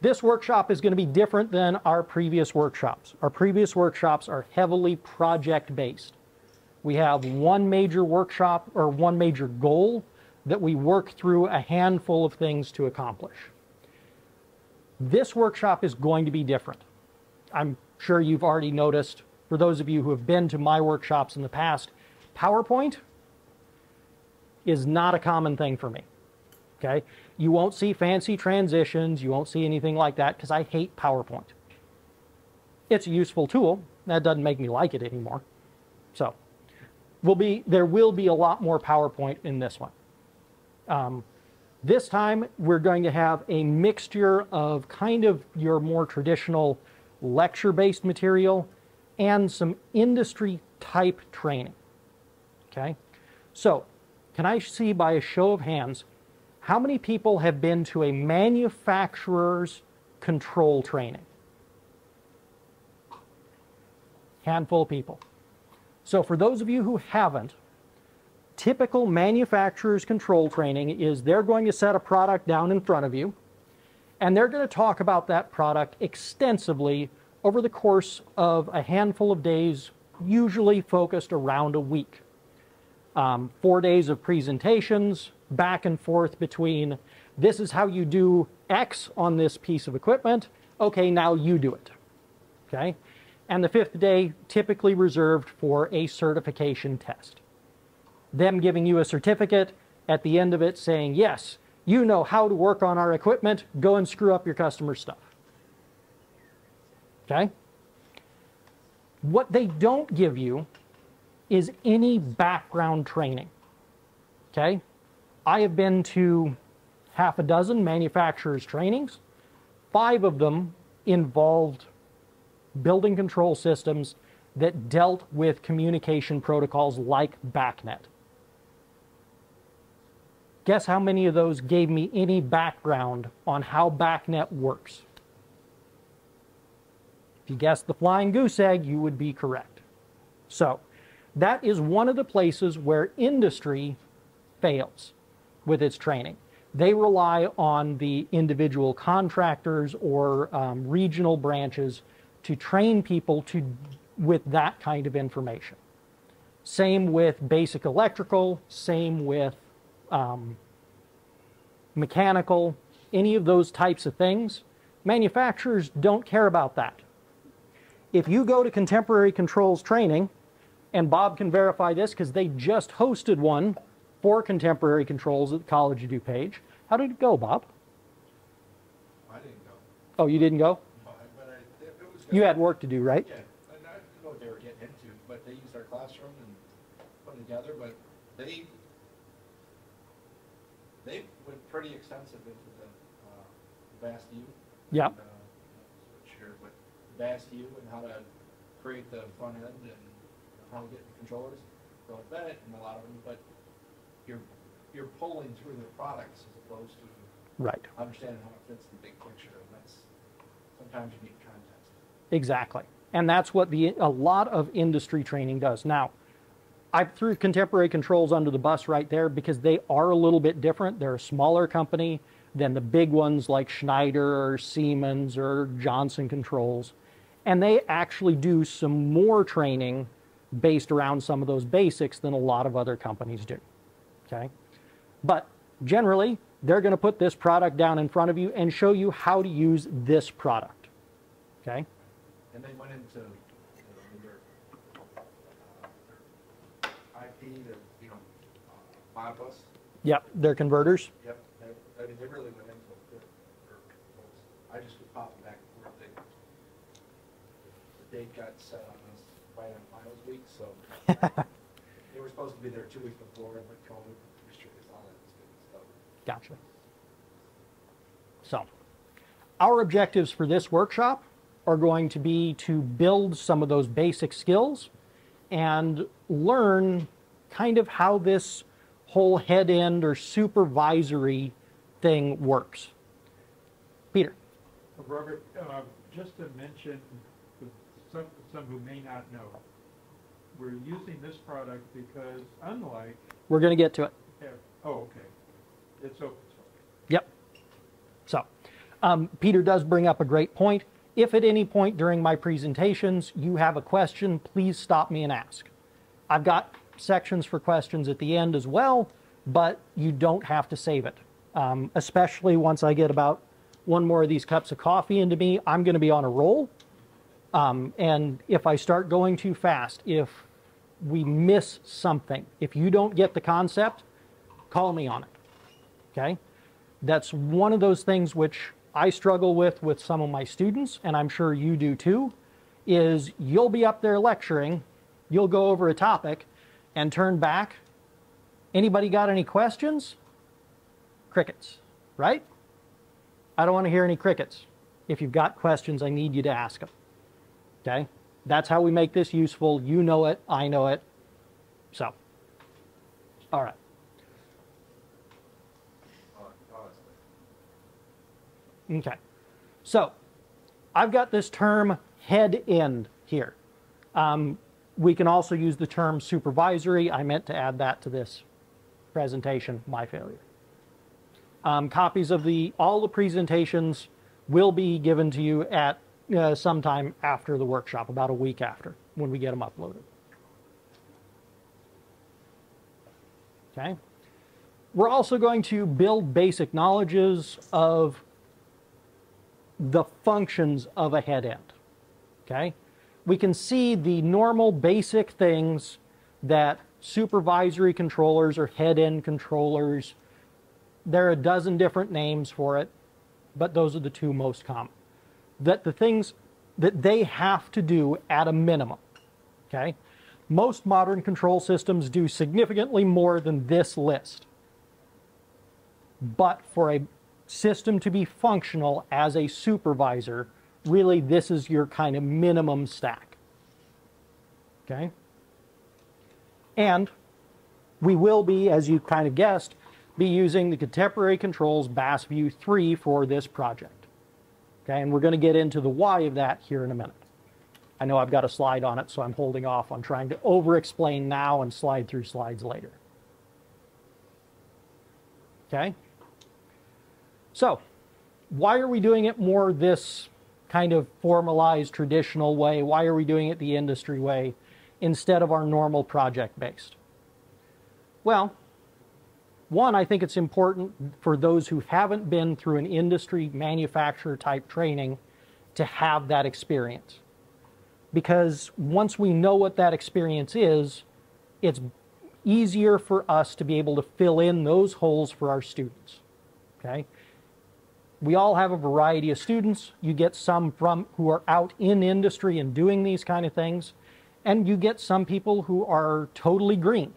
This workshop is going to be different than our previous workshops. Our previous workshops are heavily project based. We have one major workshop or one major goal that we work through a handful of things to accomplish. This workshop is going to be different. I'm sure you've already noticed, for those of you who have been to my workshops in the past, PowerPoint is not a common thing for me. Okay? You won't see fancy transitions, you won't see anything like that because I hate PowerPoint. It's a useful tool. That doesn't make me like it anymore. So, will be there will be a lot more PowerPoint in this one. Um, this time we're going to have a mixture of kind of your more traditional lecture-based material and some industry type training. Okay, so can I see by a show of hands how many people have been to a manufacturer's control training? Handful of people. So for those of you who haven't, typical manufacturer's control training is they're going to set a product down in front of you, and they're going to talk about that product extensively over the course of a handful of days, usually focused around a week. Um, four days of presentations, back and forth between this is how you do X on this piece of equipment. Okay, now you do it. Okay? And the fifth day typically reserved for a certification test them giving you a certificate at the end of it saying, yes, you know how to work on our equipment, go and screw up your customer stuff. Okay? What they don't give you is any background training. Okay? I have been to half a dozen manufacturers' trainings. Five of them involved building control systems that dealt with communication protocols like BACnet. Guess how many of those gave me any background on how BACnet works? If you guessed the flying goose egg, you would be correct. So, that is one of the places where industry fails with its training. They rely on the individual contractors or um, regional branches to train people to with that kind of information. Same with basic electrical, same with um, mechanical, any of those types of things. Manufacturers don't care about that. If you go to contemporary controls training, and Bob can verify this because they just hosted one for contemporary controls at the College of DuPage. How did it go, Bob? I didn't go. Oh, you didn't go? But I, it was good. You had work to do, right? Yeah, and I didn't know what they were getting into, but they used our classroom and put it together, but they, they went pretty extensive into the, uh, vast U. Yeah. and, uh, but vast U and how to create the front end and how to get the controllers, like that, and a lot of them, but you're, you're pulling through the products as opposed to Right. understanding how it fits the big picture, and that's, sometimes you need context. Exactly. And that's what the a lot of industry training does. Now, I threw contemporary controls under the bus right there because they are a little bit different. They're a smaller company than the big ones like Schneider or Siemens or Johnson Controls. And they actually do some more training based around some of those basics than a lot of other companies do. Okay? But generally, they're going to put this product down in front of you and show you how to use this product. Okay? And they went into, their, uh, IP, their, you know, uh, Modbus. Yep, they're converters. Yep, I mean, they really went into it. Their- their. I just was popping back and forth. They, the date got set on us right on finals week, so they were supposed to be there two weeks before, but COVID restricted all that stuff. Gotcha. So, our objectives for this workshop are going to be to build some of those basic skills and learn kind of how this whole head end or supervisory thing works. Peter. Robert, uh, just to mention, some, some who may not know, we're using this product because unlike, We're going to get to it. oh, okay, it's open source. Yep. So, Um, Peter does bring up a great point. If at any point during my presentations you have a question, please stop me and ask. I've got sections for questions at the end as well, but you don't have to save it. Um, especially once I get about one more of these cups of coffee into me, I'm going to be on a roll. Um, and if I start going too fast, if we miss something, if you don't get the concept, call me on it. Okay? That's one of those things which I struggle with with some of my students, and I'm sure you do too, is you'll be up there lecturing, you'll go over a topic and turn back. Anybody got any questions? Crickets, right? I don't want to hear any crickets. If you've got questions, I need you to ask them. Okay? That's how we make this useful. You know it, I know it. So, all right. Okay. So, I've got this term head end here. Um, we can also use the term supervisory. I meant to add that to this presentation, my failure. Um, copies of the all the presentations will be given to you at uh, sometime after the workshop, about a week after, when we get them uploaded. Okay. We're also going to build basic knowledges of the functions of a head end. Okay? We can see the normal basic things that supervisory controllers or head end controllers, there are a dozen different names for it, but those are the two most common. That the things that they have to do at a minimum. Okay? Most modern control systems do significantly more than this list. But for a system to be functional as a supervisor, really this is your kind of minimum stack. Okay? And we will be, as you kind of guessed, be using the Contemporary Controls BASView 3 for this project. Okay, and we're going to get into the why of that here in a minute. I know I've got a slide on it, so I'm holding off on trying to over-explain now and slide through slides later. Okay? So, why are we doing it more this kind of formalized traditional way? Why are we doing it the industry way instead of our normal project based? Well, one, I think it's important for those who haven't been through an industry manufacturer type training to have that experience. Because once we know what that experience is, it's easier for us to be able to fill in those holes for our students. Okay? we all have a variety of students. You get some from who are out in industry and doing these kind of things, and you get some people who are totally green,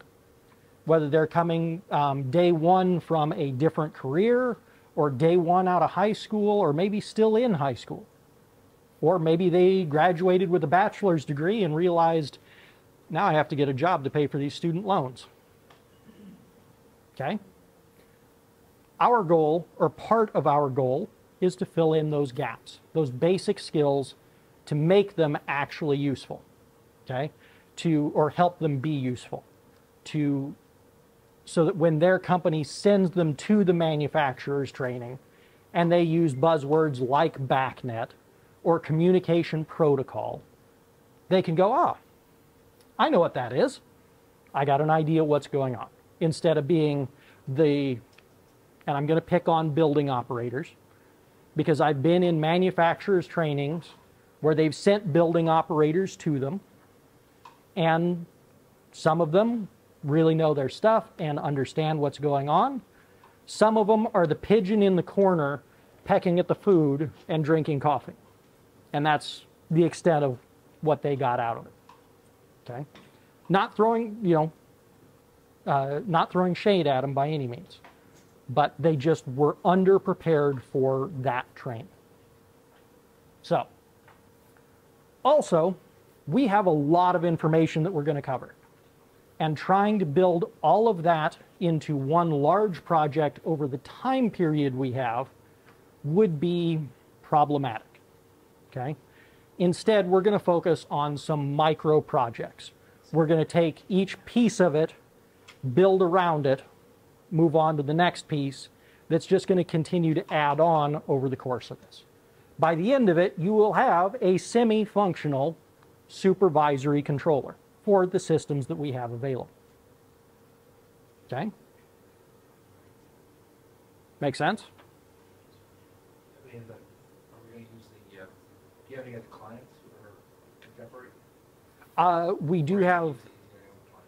whether they're coming um, day one from a different career, or day one out of high school, or maybe still in high school, or maybe they graduated with a bachelor's degree and realized now I have to get a job to pay for these student loans. Okay our goal, or part of our goal, is to fill in those gaps, those basic skills to make them actually useful, okay? To, or help them be useful, to, so that when their company sends them to the manufacturer's training and they use buzzwords like BACnet or communication protocol, they can go, ah, I know what that is. I got an idea what's going on. Instead of being the and I'm going to pick on building operators because I've been in manufacturers' trainings where they've sent building operators to them, and some of them really know their stuff and understand what's going on. Some of them are the pigeon in the corner pecking at the food and drinking coffee. And that's the extent of what they got out of it. Okay? Not throwing, you know, uh, not throwing shade at them by any means but they just were underprepared for that training. So, also, we have a lot of information that we're going to cover. And trying to build all of that into one large project over the time period we have would be problematic. Okay? Instead, we're going to focus on some micro projects. We're going to take each piece of it, build around it, move on to the next piece, that's just going to continue to add on over the course of this. By the end of it, you will have a semi-functional supervisory controller for the systems that we have available. Okay? Make sense? I mean, the, are we gonna use the, uh, do you have any other clients or contemporary? Uh, we do have, use the- the other client?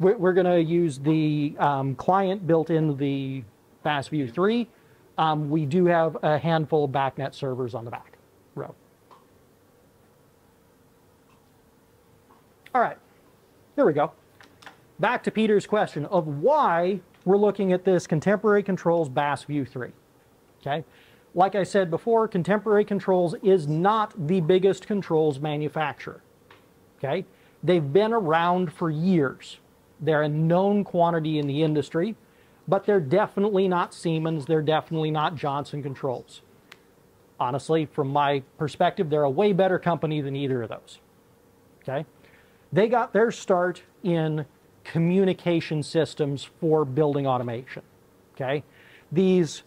we're, we're going to use the um, client built in the BASView 3. Um, we do have a handful of BACnet servers on the back row. All right, here we go. Back to Peter's question of why we're looking at this Contemporary Controls BASView 3. Okay, like I said before, Contemporary Controls is not the biggest controls manufacturer. Okay, they've been around for years. They're a known quantity in the industry, but they're definitely not Siemens. They're definitely not Johnson Controls. Honestly, from my perspective, they're a way better company than either of those. Okay, they got their start in communication systems for building automation. Okay, these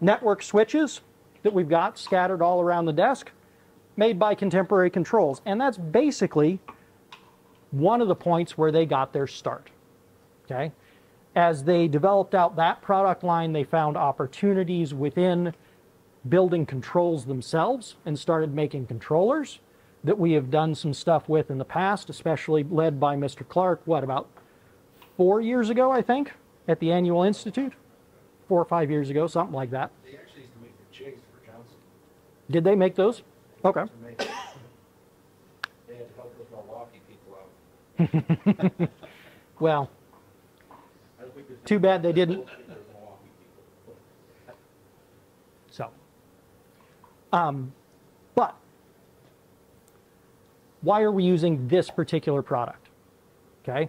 network switches that we've got scattered all around the desk made by Contemporary Controls. And that's basically one of the points where they got their start. Okay? As they developed out that product line, they found opportunities within building controls themselves and started making controllers that we have done some stuff with in the past, especially led by Mr. Clark, what, about four years ago, I think, at the Annual Institute? Four or five years ago, something like that. They actually used to make the jigs for Johnson Did they make those? Okay. make. They had to help those Milwaukee people out. Well, I think there's- Too bad they didn't- Those Milwaukee people. so. Um, but why are we using this particular product? Okay.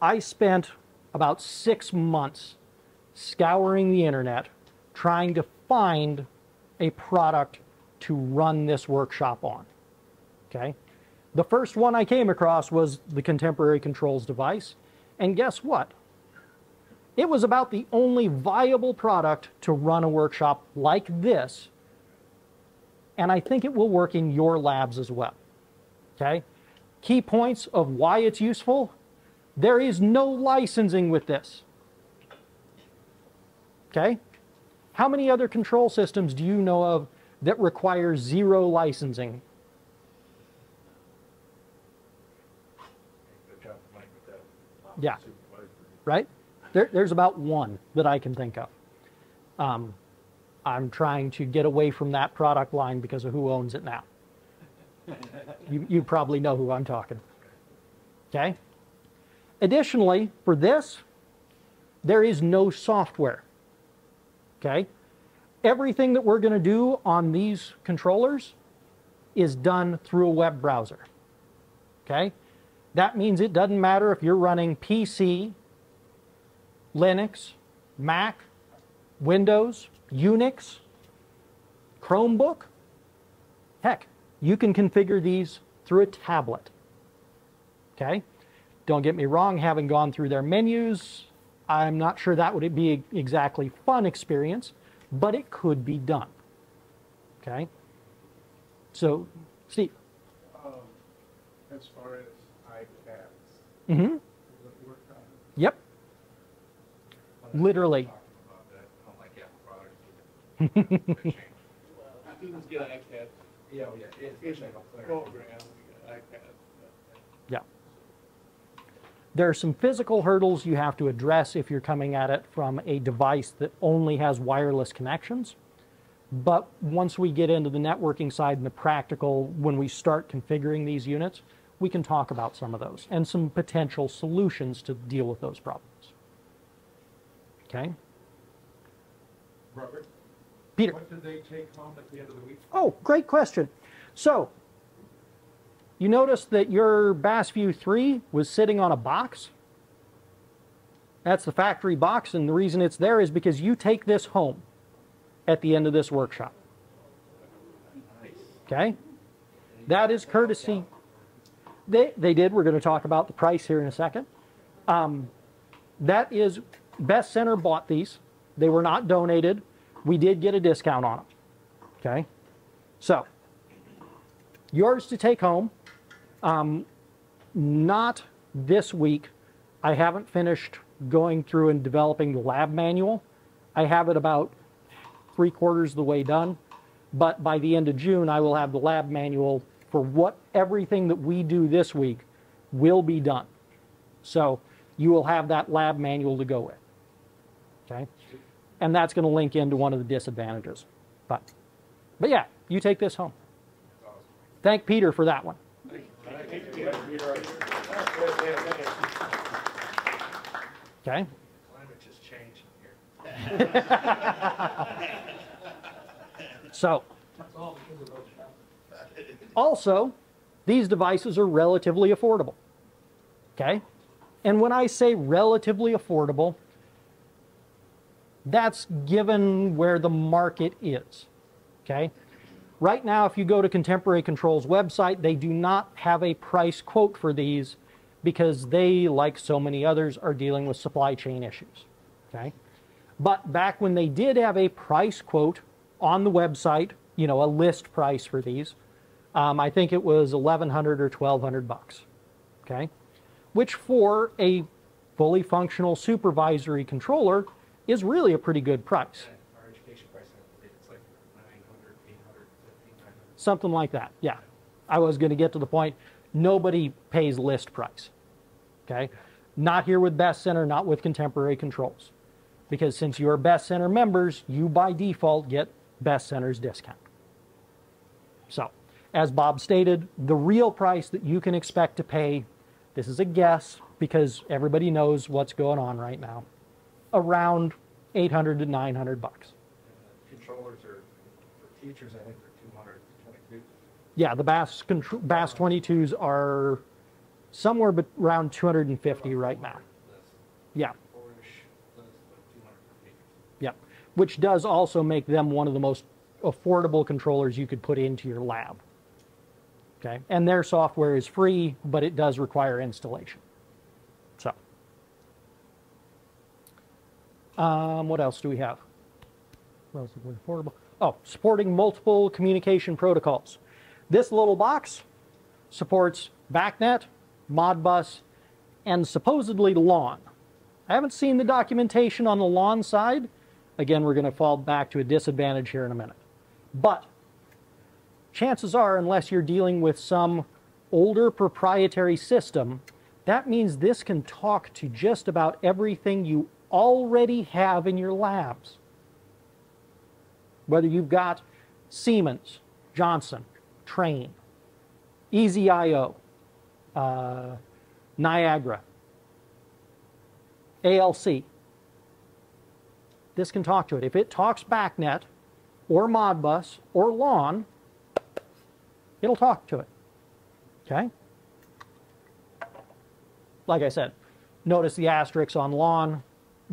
I spent about six months scouring the internet trying to find a product to run this workshop on. Okay. The first one I came across was the Contemporary Controls device. And guess what? It was about the only viable product to run a workshop like this. And I think it will work in your labs as well. Okay? Key points of why it's useful there is no licensing with this. Okay? How many other control systems do you know of that require zero licensing? Yeah. Right? There, there's about one that I can think of. Um, I'm trying to get away from that product line because of who owns it now. You, you probably know who I'm talking. Okay? Additionally, for this, there is no software. Okay? Everything that we're going to do on these controllers is done through a web browser. Okay? That means it doesn't matter if you're running PC, Linux, Mac, Windows, Unix, Chromebook. Heck, you can configure these through a tablet. Okay? Don't get me wrong, having gone through their menus, I'm not sure that would be exactly fun experience, but it could be done. Okay? So, Steve. Um, as far as iPads, Mm-hmm. does it work on? Yep. Literally. Talking about that. I don't like Apple products either. They change. Students get iPads, Yeah, oh, yeah, it's, it's like a program, we get. Yeah. There are some physical hurdles you have to address if you're coming at it from a device that only has wireless connections. But once we get into the networking side and the practical, when we start configuring these units, we can talk about some of those and some potential solutions to deal with those problems. Okay? Robert, Peter. what did they take home at the end of the week? Oh, great question. So, you notice that your BASView 3 was sitting on a box? That's the factory box, and the reason it's there is because you take this home at the end of this workshop. Nice. Okay? That is courtesy. They, they did. We're going to talk about the price here in a second. Um, that is, Best Center bought these They were not donated. We did get a discount on them. Okay? So, yours to take home. Um, not this week. I haven't finished going through and developing the lab manual. I have it about three quarters of the way done. But by the end of June, I will have the lab manual for what everything that we do this week will be done. So you will have that lab manual to go with. Okay? And that's going to link into one of the disadvantages. But, but yeah, you take this home. Thank Peter for that one. Okay? Climate just changing here. So, also, these devices are relatively affordable. Okay? And when I say relatively affordable, that's given where the market is. Okay? Right now, if you go to Contemporary Control's website, they do not have a price quote for these because they, like so many others, are dealing with supply chain issues. Okay? But back when they did have a price quote on the website, you know, a list price for these, um, I think it was 1100 or 1200 bucks. Okay? Which for a fully functional supervisory controller is really a pretty good price. Our education price, I believe it's like nine hundred, eight hundred, fifteen, nine hundred. Something like that. Yeah. I was going to get to the point nobody pays list price. Okay? Not here with Best Center, not with Contemporary Controls. Because since you're Best Center members, you by default get Best Center's discount. So, as Bob stated, the real price that you can expect to pay, this is a guess because everybody knows what's going on right now, around 800 to 900 bucks. And the Controllers are, for teachers, I think they're two hundred, twenty-two. Yeah, the Bass Bass 22s are somewhere bet- around 250 right now. Yeah, Four-ish, list, but two hundred for teachers. yeah. Which does also make them one of the most affordable controllers you could put into your lab. Okay, and their software is free, but it does require installation. So, um, what else do we have? Relatively affordable. Oh, supporting multiple communication protocols. This little box supports BACnet, Modbus, and supposedly LON. I haven't seen the documentation on the LON side. Again, we're going to fall back to a disadvantage here in a minute. But chances are, unless you're dealing with some older proprietary system, that means this can talk to just about everything you already have in your labs. Whether you've got Siemens, Johnson, Trane, EasyIO, uh, Niagara, ALC. This can talk to it. If it talks BACnet or Modbus or LON, it'll talk to it. Okay? Like I said, notice the asterisks on LON.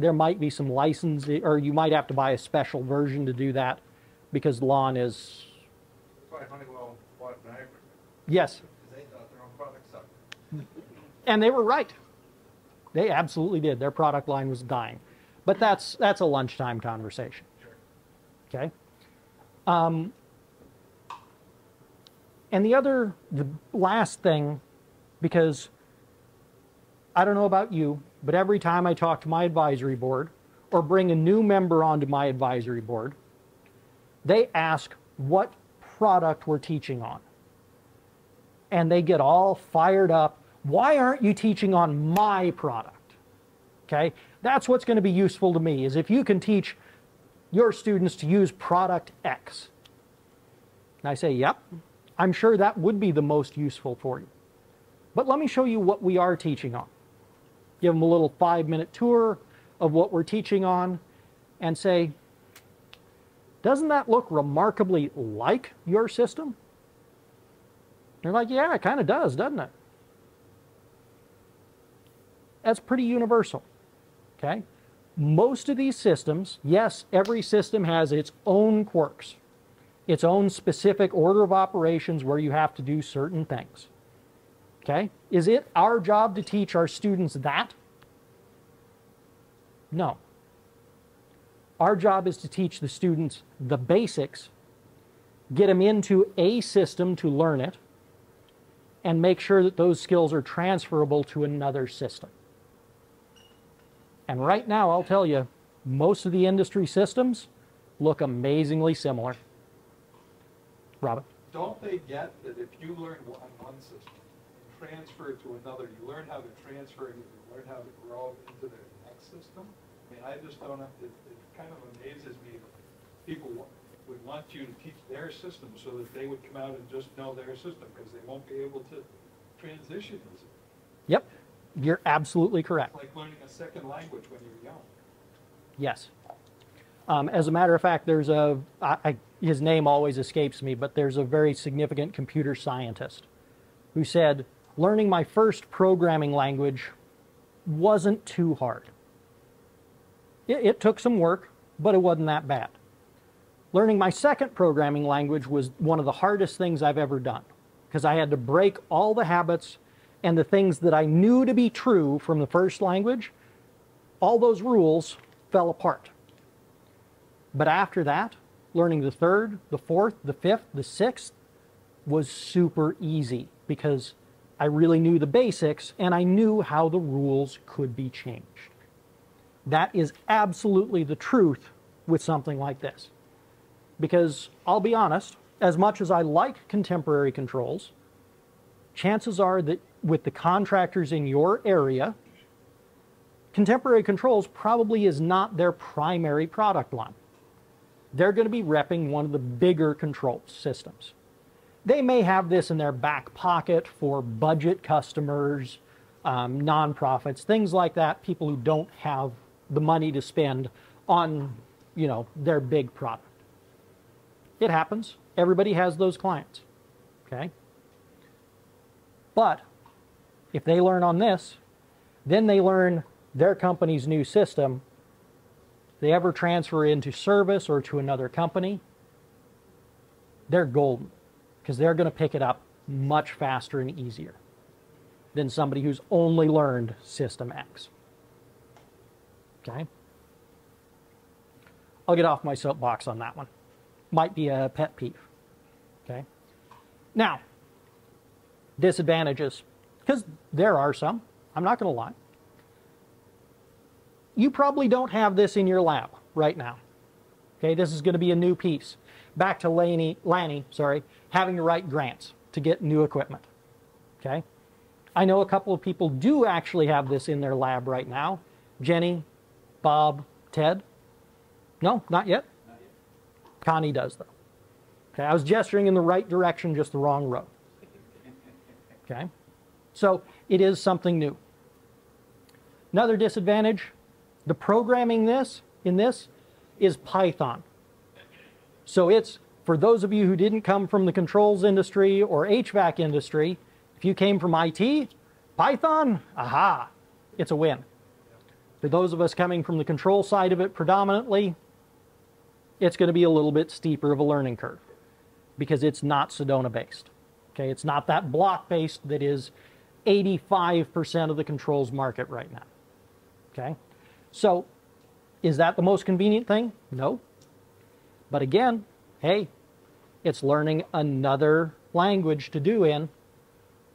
There might be some license, or you might have to buy a special version to do that because LON is, Honeywell bought Niagara, yes, they thought their own product sucked. and they were right. They absolutely did. Their product line was dying. But that's that's a lunchtime conversation. Sure. Okay. Um, and the other, the last thing, because I don't know about you, but every time I talk to my advisory board or bring a new member onto my advisory board, they ask what product we're teaching on. And they get all fired up. Why aren't you teaching on my product? Okay? That's what's going to be useful to me is if you can teach your students to use product X. And I say, yep, I'm sure that would be the most useful for you. But let me show you what we are teaching on. Give them a little five minute tour of what we're teaching on and say, doesn't that look remarkably like your system? They're like, yeah, it kind of does, doesn't it? That's pretty universal. Okay? Most of these systems, yes, every system has its own quirks, its own specific order of operations where you have to do certain things. Okay? Is it our job to teach our students that? No. Our job is to teach the students the basics, get them into a system to learn it, and make sure that those skills are transferable to another system. And right now, I'll tell you, most of the industry systems look amazingly similar. Robin? Don't they get that if you learn on one system transfer to another, you learn how to transfer it, you learn how to grow into the next system? I mean, I just don't, it, it kind of amazes me that people would want you to teach their system so that they would come out and just know their system, because they won't be able to transition. It's Yep, you're absolutely correct. like learning a second language when you're young. Yes. Um, as a matter of fact, there's a, I, I, his name always escapes me, but there's a very significant computer scientist who said, learning my first programming language wasn't too hard. It, it took some work, but it wasn't that bad. Learning my second programming language was one of the hardest things I've ever done because I had to break all the habits and the things that I knew to be true from the first language all those rules fell apart. But after that, learning the third, the fourth, the fifth, the sixth was super easy because I really knew the basics and I knew how the rules could be changed. That is absolutely the truth with something like this. Because I'll be honest, as much as I like contemporary controls, chances are that with the contractors in your area, Contemporary Controls probably is not their primary product line. They're going to be repping one of the bigger control systems. They may have this in their back pocket for budget customers, um, nonprofits, things like that, people who don't have the money to spend on, you know, their big product. It happens. Everybody has those clients. Okay? But if they learn on this, then they learn their company's new system, they ever transfer into service or to another company, they're golden because they're going to pick it up much faster and easier than somebody who's only learned System X. Okay? I'll get off my soapbox on that one. Might be a pet peeve. Okay? Now, disadvantages, because there are some. I'm not going to lie you probably don't have this in your lab right now. Okay, this is going to be a new piece. Back to Lanny, Lanny, sorry, having to write grants to get new equipment. Okay, I know a couple of people do actually have this in their lab right now. Jenny, Bob, Ted. No, not yet. Not yet. Connie does though. Okay, I was gesturing in the right direction, just the wrong road. Okay, so it is something new. Another disadvantage the programming this in this is Python. So it's for those of you who didn't come from the controls industry or HVAC industry, if you came from IT, Python, aha, it's a win. For those of us coming from the control side of it predominantly, it's going to be a little bit steeper of a learning curve because it's not Sedona based. Okay, it's not that block based that is 85% of the controls market right now. Okay? So, is that the most convenient thing? No. But again, hey, it's learning another language to do in,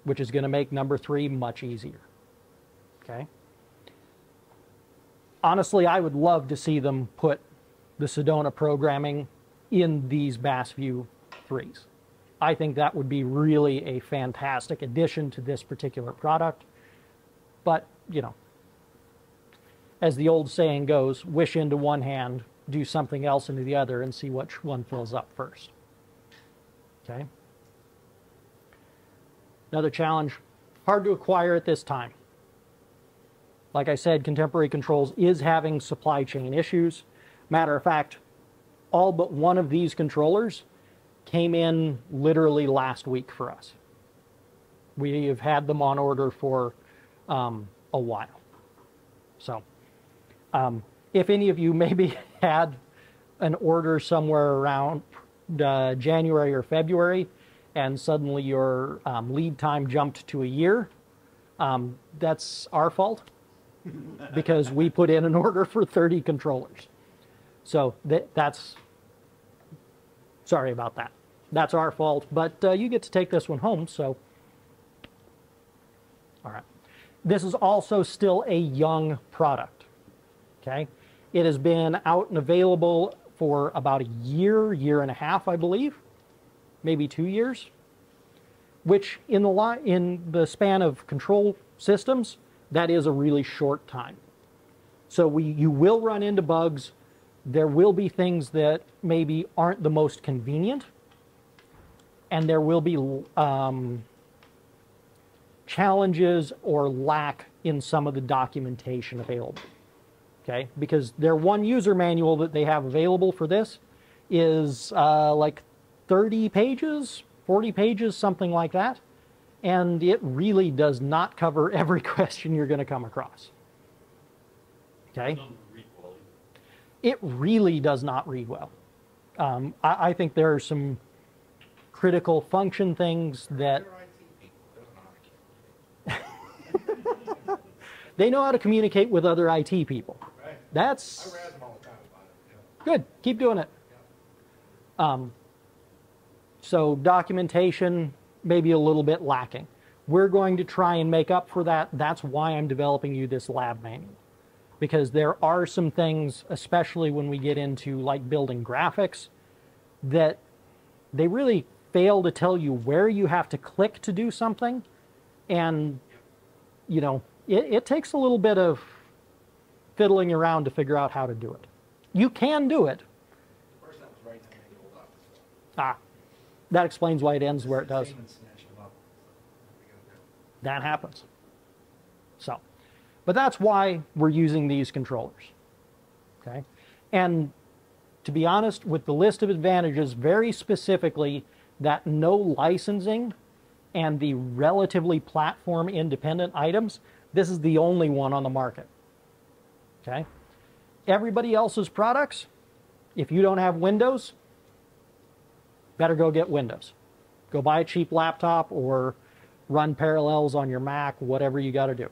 which is going to make number three much easier. Okay? Honestly, I would love to see them put the Sedona programming in these BASView 3s. I think that would be really a fantastic addition to this particular product. But, you know, as the old saying goes, wish into one hand, do something else into the other, and see which one fills up first. Okay? Another challenge, hard to acquire at this time. Like I said, Contemporary Controls is having supply chain issues. Matter of fact, all but one of these controllers came in literally last week for us. We have had them on order for um, a while. So, um, if any of you maybe had an order somewhere around uh, January or February, and suddenly your um, lead time jumped to a year, um, that's our fault because we put in an order for 30 controllers. So that, that's, sorry about that. That's our fault, but uh, you get to take this one home, so. All right. This is also still a young product, okay? It has been out and available for about a year, year and a half, I believe, maybe two years, which in the, li- in the span of control systems, that is a really short time. So we, you will run into bugs. There will be things that maybe aren't the most convenient, and there will be um, challenges or lack in some of the documentation available. Okay, because their one user manual that they have available for this is uh, like 30 pages, 40 pages, something like that, and it really does not cover every question you're going to come across. Okay it really does not read well. Um, I, I think there are some critical function things that They're IT people, they don't know how to communicate. they know how to communicate with other IT people. That's them all the time about it, good. Keep doing it. Um, so documentation maybe a little bit lacking. We're going to try and make up for that. That's why I'm developing you this lab manual. Because there are some things, especially when we get into like building graphics, that they really fail to tell you where you have to click to do something. And, you know, it, it takes a little bit of fiddling around to figure out how to do it. You can do it. Ah, that explains why it ends where it does. That happens. So, but that's why we're using these controllers. Okay? And to be honest, with the list of advantages, very specifically that no licensing and the relatively platform independent items, this is the only one on the market. Okay? Everybody else's products, if you don't have Windows, better go get Windows. Go buy a cheap laptop or run parallels on your Mac, whatever you got to do.